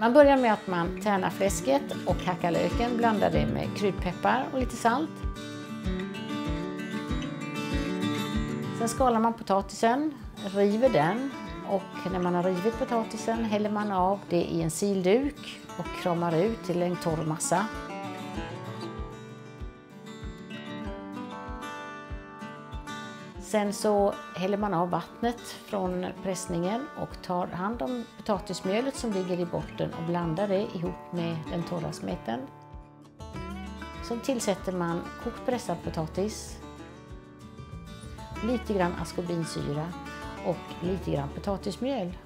Man börjar med att man tärnar fläsket och hackar löken, blandar det med kryddpeppar och lite salt. Sen skalar man potatisen, river den och när man har rivit potatisen häller man av det i en silduk och kramar ut till en torr massa. Sen så häller man av vattnet från pressningen och tar hand om potatismjölet som ligger i botten och blandar det ihop med den torra smeten. Så tillsätter man kokt pressad potatis, lite grann askorbinsyra och lite grann potatismjöl.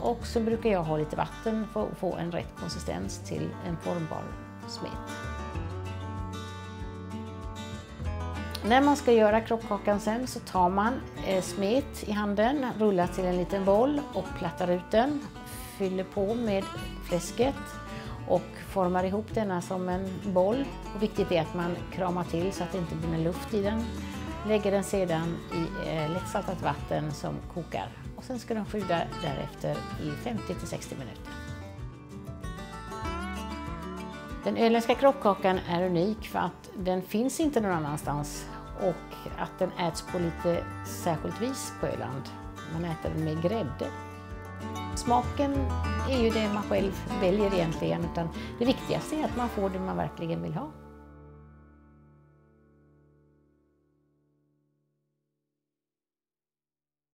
Och så brukar jag ha lite vatten för att få en rätt konsistens till en formbar smet. När man ska göra kroppkakan sen så tar man eh, smet i handen, rullar till en liten boll och plattar ut den. Fyller på med fläsket och formar ihop denna som en boll. Och viktigt är att man kramar till så att det inte blir någon luft i den. Lägger den sedan i eh, lättsaltat vatten som kokar och sen ska den sjuda därefter i 50-60 minuter. Den öländska kroppkakan är unik för att den finns inte någon annanstans och att den äts på lite särskilt vis på Öland. Man äter den med grädde. Smaken är ju det man själv väljer egentligen utan det viktigaste är att man får det man verkligen vill ha.